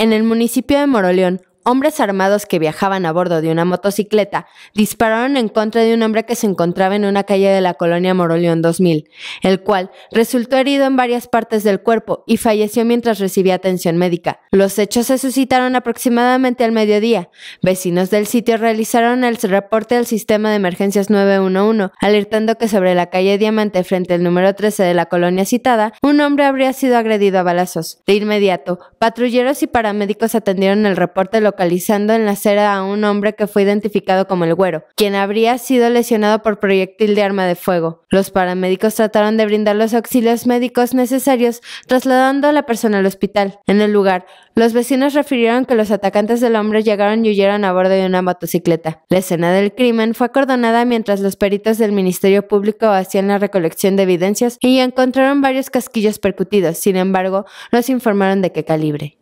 En el municipio de Moroleón, hombres armados que viajaban a bordo de una motocicleta dispararon en contra de un hombre que se encontraba en una calle de la colonia Moroleón 2000, el cual resultó herido en varias partes del cuerpo y falleció mientras recibía atención médica. Los hechos se suscitaron aproximadamente al mediodía. Vecinos del sitio realizaron el reporte al sistema de emergencias 911, alertando que sobre la calle Diamante frente al número 13 de la colonia citada, un hombre habría sido agredido a balazos. De inmediato, patrulleros y paramédicos atendieron el reporte local localizando en la acera a un hombre que fue identificado como el güero, quien habría sido lesionado por proyectil de arma de fuego. Los paramédicos trataron de brindar los auxilios médicos necesarios, trasladando a la persona al hospital. En el lugar, los vecinos refirieron que los atacantes del hombre llegaron y huyeron a bordo de una motocicleta. La escena del crimen fue acordonada mientras los peritos del Ministerio Público hacían la recolección de evidencias y encontraron varios casquillos percutidos. Sin embargo, no se informaron de qué calibre.